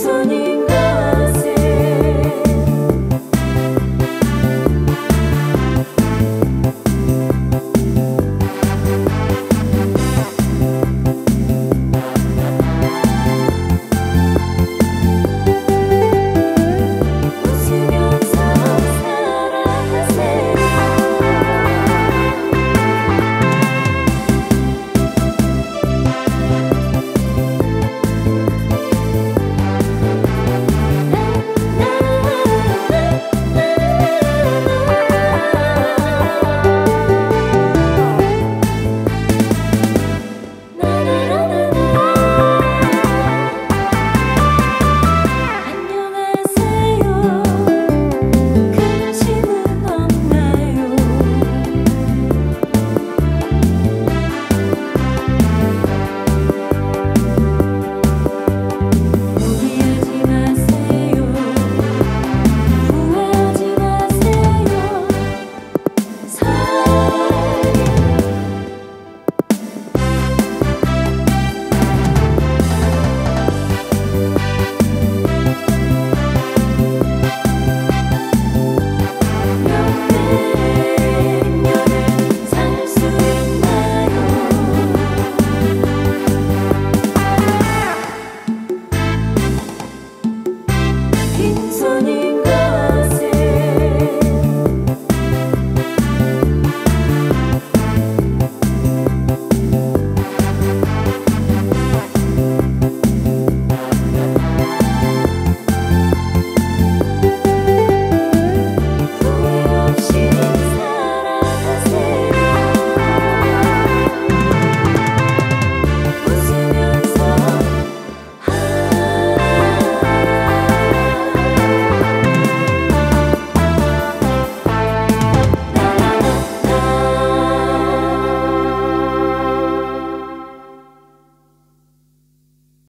sunny